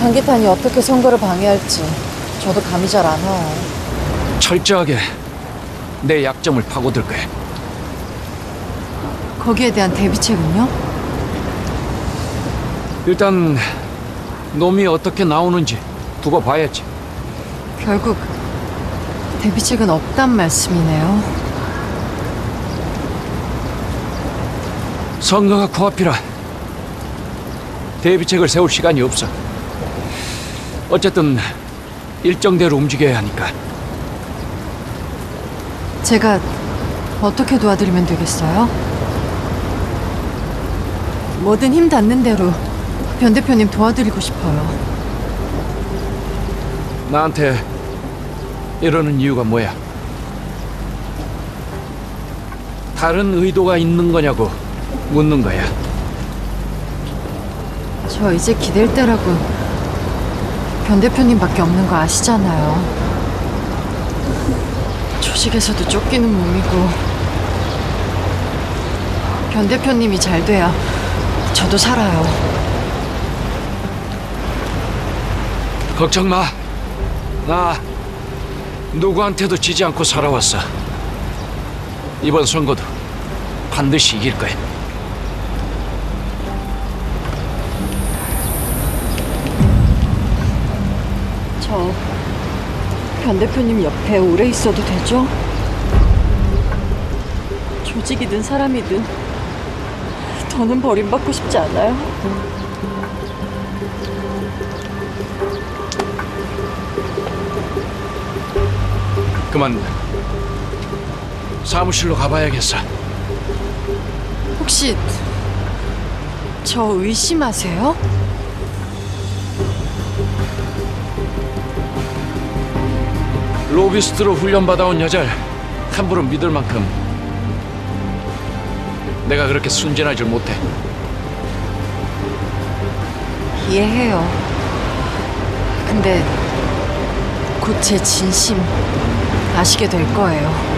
방기탄이 어떻게 선거를 방해할지 저도 감이 잘 안 와요. 철저하게 내 약점을 파고들 거야. 거기에 대한 대비책은요? 일단 놈이 어떻게 나오는지 두고 봐야지. 결국 대비책은 없단 말씀이네요. 선거가 코앞이라 대비책을 세울 시간이 없어. 어쨌든 일정대로 움직여야 하니까. 제가 어떻게 도와드리면 되겠어요? 뭐든 힘 닿는 대로 변 대표님 도와드리고 싶어요. 나한테 이러는 이유가 뭐야? 다른 의도가 있는 거냐고 묻는 거야. 저 이제 기댈 때라고 변 대표님밖에 없는 거 아시잖아요. 조직에서도 쫓기는 몸이고 변 대표님이 잘 돼야 저도 살아요. 걱정 마. 나 누구한테도 지지 않고 살아왔어. 이번 선거도 반드시 이길 거야. 저 변 대표님 옆에 오래 있어도 되죠? 조직이든 사람이든 더는 버림받고 싶지 않아요. 그만 사무실로 가봐야겠어. 혹시 저 의심하세요? 로비스트로 훈련받아온 여자를 함부로 믿을 만큼 내가 그렇게 순진하지 못해. 이해해요. 근데 곧 제 진심 아시게 될 거예요.